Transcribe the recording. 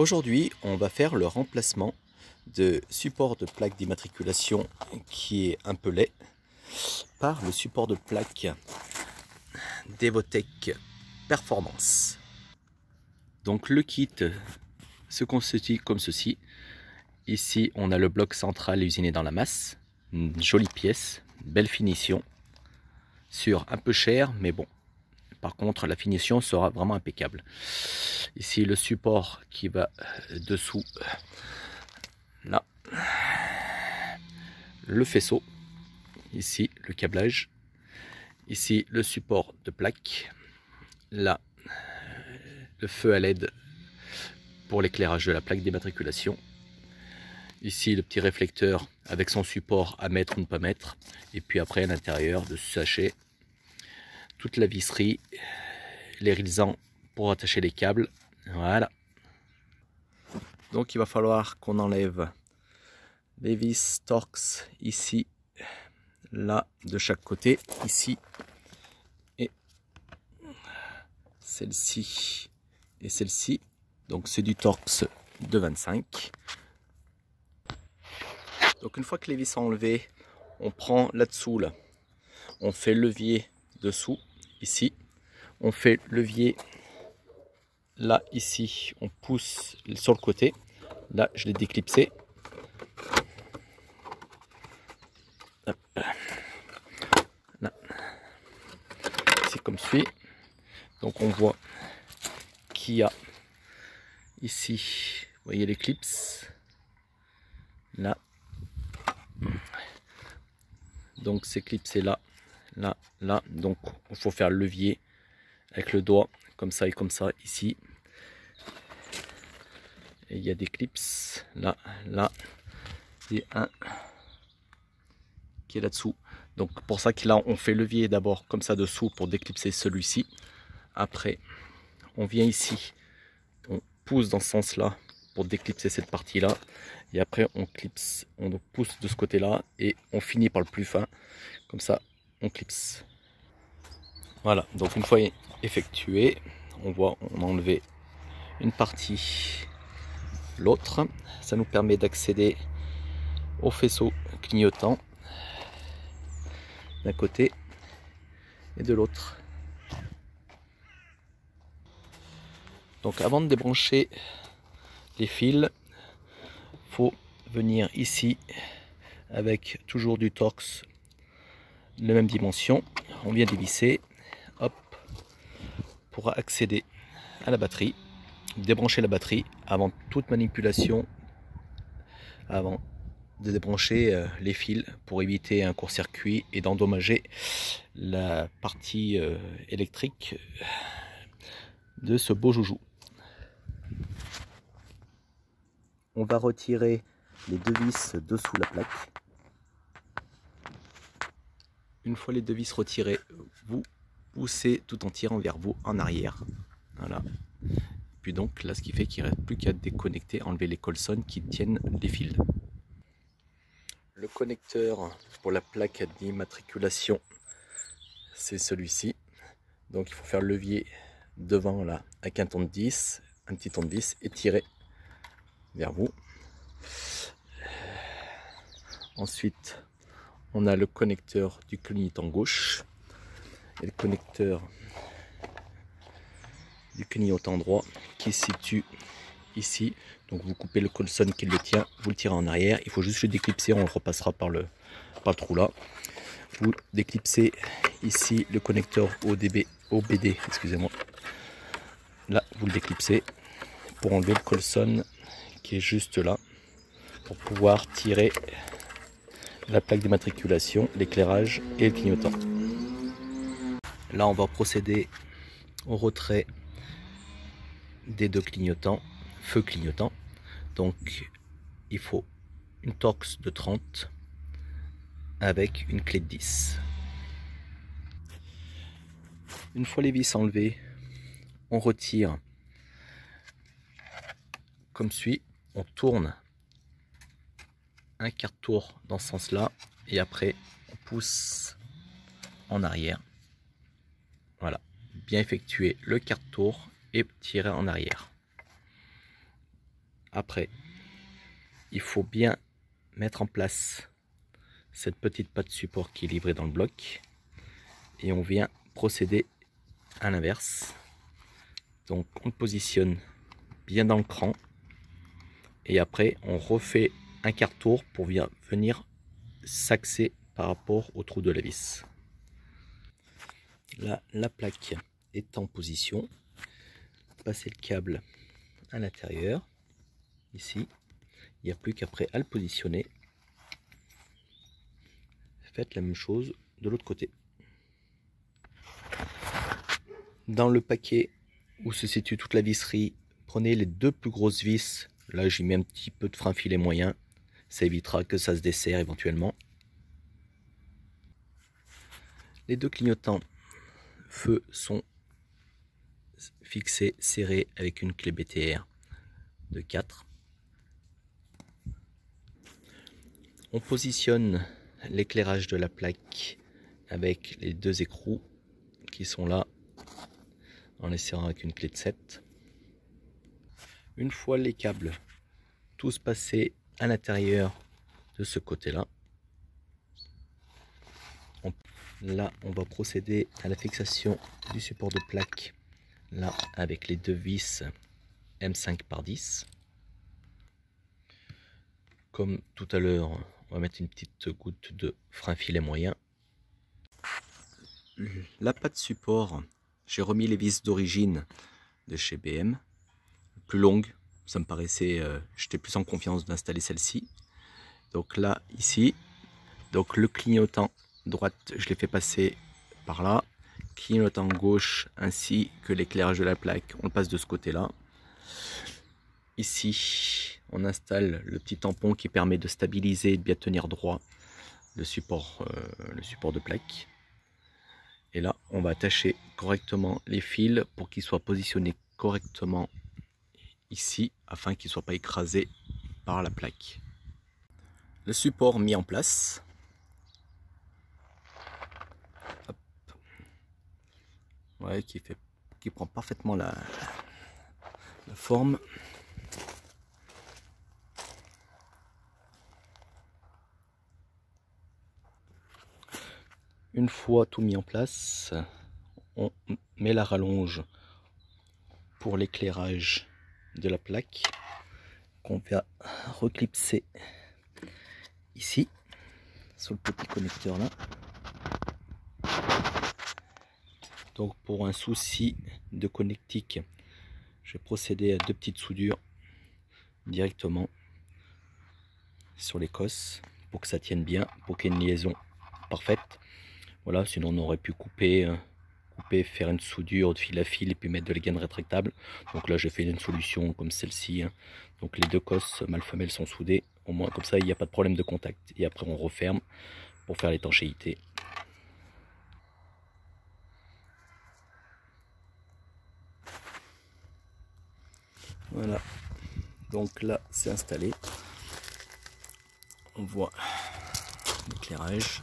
Aujourd'hui, on va faire le remplacement de support de plaque d'immatriculation qui est un peu laid par le support de plaque Devotech Performance. Donc le kit se constitue comme ceci. Ici, on a le bloc central usiné dans la masse. Une jolie pièce, belle finition. Sur un peu cher, mais bon. Par contre, la finition sera vraiment impeccable. Ici, le support qui va dessous. Là. Le faisceau. Ici, le câblage. Ici, le support de plaque. Là, le feu à LED pour l'éclairage de la plaque d'immatriculation. Ici, le petit réflecteur avec son support à mettre ou ne pas mettre. Et puis après, à l'intérieur de ce sachet, toute la visserie, les rilsans pour attacher les câbles. Voilà. Donc, il va falloir qu'on enlève les vis Torx ici, là, de chaque côté, ici, et celle-ci, et celle-ci. Donc, c'est du Torx de 25. Donc une fois que les vis sont enlevées, on prend là-dessous, là, on fait levier dessous, ici. On fait levier là, ici, on pousse sur le côté. Là, je l'ai déclipsé. C'est comme suit. Donc on voit qu'il y a ici, vous voyez l'éclipse. Là, donc c'est clipsé là, là, là. Donc il faut faire le levier avec le doigt, comme ça et comme ça, ici. Et il y a des clips là, là. Et un qui est là-dessous. Donc pour ça que là on fait levier d'abord comme ça dessous pour déclipser celui-ci. Après on vient ici, on pousse dans ce sens-là pour déclipser cette partie-là. Et après, on clipse, on pousse de ce côté-là et on finit par le plus fin. Comme ça, on clipse. Voilà, donc une fois effectué, on voit, on a enlevé une partie, l'autre. Ça nous permet d'accéder au faisceau clignotant d'un côté et de l'autre. Donc avant de débrancher les fils, faut venir ici avec toujours du torx même dimension. On vient dévisser, hop, pour accéder à la batterie, débrancher la batterie avant toute manipulation, avant de débrancher euh, les fils pour éviter un court-circuit et d'endommager la partie euh, électrique de ce beau joujou. on va retirer les deux vis dessous la plaque. Fois les deux vis retirées, vous poussez tout en tirant vers vous en arrière. Voilà. Puis donc là, ce qui fait qu'il reste plus qu'à déconnecter, enlever les colsons qui tiennent les fils. Le connecteur pour la plaque d'immatriculation, c'est celui-ci. Donc il faut faire le levier devant là avec un ton de 10, un petit ton de 10 et tirer vers vous. Ensuite, on a le connecteur du clignotant gauche et le connecteur du clignotant droit qui se situe ici. Donc vous coupez le colson qui le tient, vous le tirez en arrière. Il faut juste le déclipser, on le repassera par le, par trou là. Vous déclipsez ici le connecteur ODB, OBD, excusez-moi. Là, vous le déclipsez pour enlever le colson qui est juste là pour pouvoir tirer la plaque d'immatriculation, l'éclairage et le clignotant. Là, on va procéder au retrait des deux clignotants, feu clignotant. Donc, il faut une torx de 30 avec une clé de 10. Une fois les vis enlevées, on retire comme suit on tourne un quart tour dans ce sens là et après on pousse en arrière voilà bien effectuer le quart tour et tirer en arrière Après, il faut bien mettre en place cette petite patte support qui est livrée dans le bloc. Et on vient procéder à l'inverse. Donc on positionne bien dans le cran. Et après, on refait un quart tour pour venir s'axer par rapport au trou de la vis. Là, la plaque est en position. Passer le câble à l'intérieur, ici. Il n'y a plus qu'après à le positionner. Faites la même chose de l'autre côté. Dans le paquet où se situe toute la visserie, prenez les deux plus grosses vis. Là, j'y mets un petit peu de frein filet moyen. Ça évitera que ça se desserre éventuellement. Les deux clignotants feu sont fixés, serrés avec une clé BTR de 4. On positionne l'éclairage de la plaque avec les deux écrous qui sont là en les serrant avec une clé de 7. Une fois les câbles tous passés à l'intérieur de ce côté-là, là on va procéder à la fixation du support de plaque là avec les deux vis M5 par 10. Comme tout à l'heure, on va mettre une petite goutte de frein filet moyen. La patte support, j'ai remis les vis d'origine de chez BM, plus longue. Ça me paraissait, euh, j'étais plus en confiance d'installer celle-ci. Donc là, ici, donc le clignotant droite, je l'ai fait passer par là. Clignotant gauche ainsi que l'éclairage de la plaque, on le passe de ce côté-là. Ici, on installe le petit tampon qui permet de stabiliser et de bien tenir droit le support, euh, le support de plaque. Et là, on va attacher correctement les fils pour qu'ils soient positionnés correctement ici afin qu'ils ne soient pas écrasés par la plaque. Le support mis en place. Qui, prend parfaitement la forme. Une fois tout mis en place, on met la rallonge pour l'éclairage de la plaque qu'on va reclipser ici sur le petit connecteur là. Donc pour un souci de connectique, je vais procéder à deux petites soudures directement sur les cosses pour que ça tienne bien, pour qu'il y ait une liaison parfaite. Voilà, sinon on aurait pu couper, euh, faire une soudure de fil à fil et puis mettre de la gaine rétractable. Donc là j'ai fait une solution comme celle-ci. Hein. Donc les deux cosses mâles femelles sont soudées. Au moins comme ça il n'y a pas de problème de contact. Et après on referme pour faire l'étanchéité. Voilà. Donc là c'est installé. On voit l'éclairage.